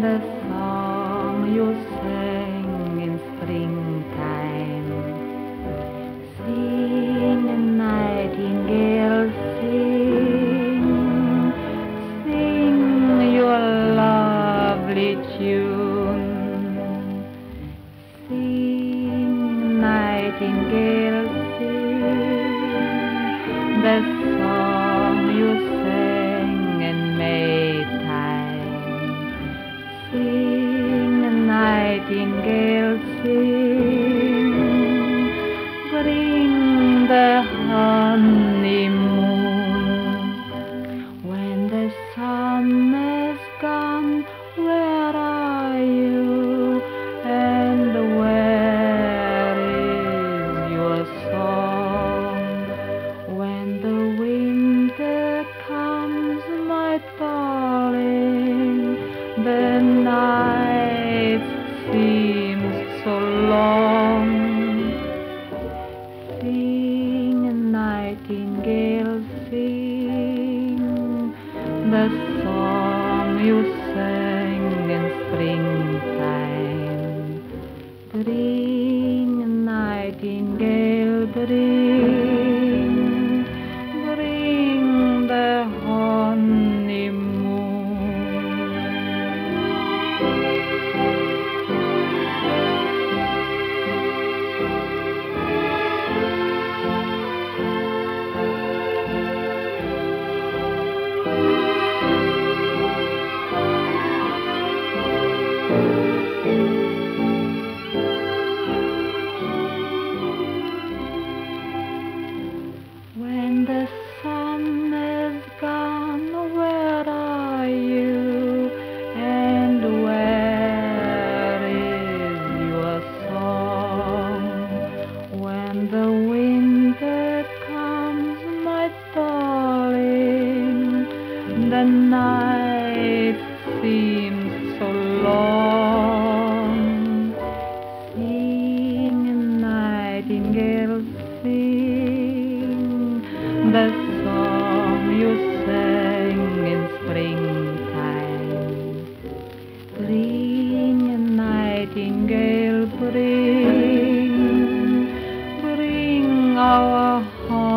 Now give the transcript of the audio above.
the song you sang in springtime. Sing, nightingale, sing, sing your lovely tune. Sing, nightingale, sing the sing, bring the honeymoon. When the summer's gone, where are you? And where is your song? When the winter comes, my darling, the night seems nightingale, sing the song you sang in springtime. Bring, nightingale, bring, the night seems so long. Sing, nightingale, sing the song you sang in springtime. Bring, nightingale, bring, bring our home.